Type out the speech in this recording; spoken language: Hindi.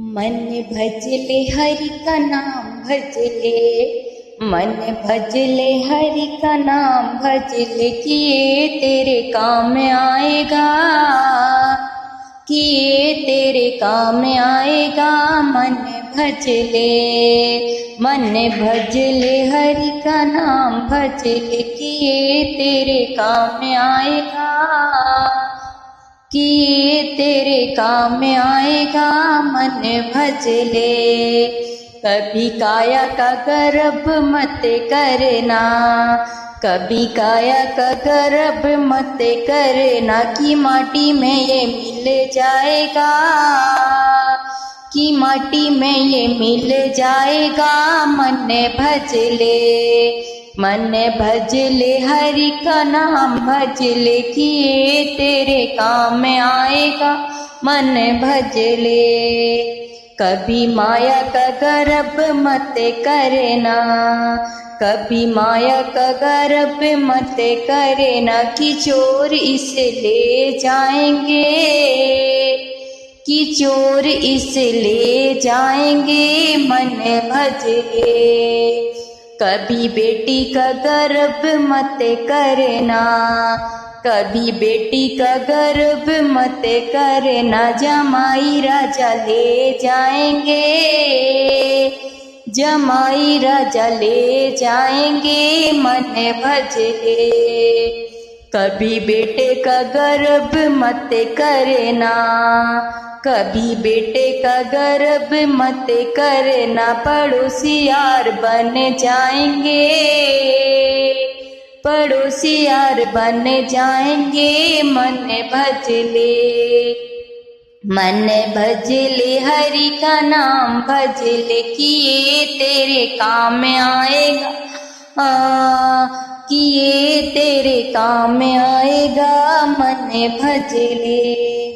मन भजले हरि का नाम भजले। मन भजले हरि का नाम भजले किए तेरे काम आएगा। किए तेरे काम आएगा मन भजले। मन भजले हरि का नाम भजले किए तेरे काम आएगा। किए तेरे काम आएगा, मन भजले कभी काया का गर्भ मत करना, कभी काया का गर्भ मत करना कि माटी में ये मिल जाएगा, कि माटी में ये मिल जाएगा, मन भजले मन भजले हरि का नाम भजले किए, तेरे काम में आएगा। मन भजले, कभी माया का गर्भ मत करना, कभी माया का गर्भ मत करना कि चोर इसे ले जाएँगे, कि चोर इसे ले जाएँगे। मन भजले। कभी बेटी का गर्व मत करना, कभी बेटी का गर्व मत करना, जमाई राजा ले जाएँगे, जमाई राजा ले जाएँगे, मन भजले। कभी बेटे का गर्भ मत करना कभी बेटे का गर्भ मत करना पड़ोसियार बन जाएँगे। पड़ोसियार बन जाएँगे मन भजले। मन भजले हरि का नाम भजले किए तेरे काम आएगा। आ, किए तेरे काम आएगा मन भजले।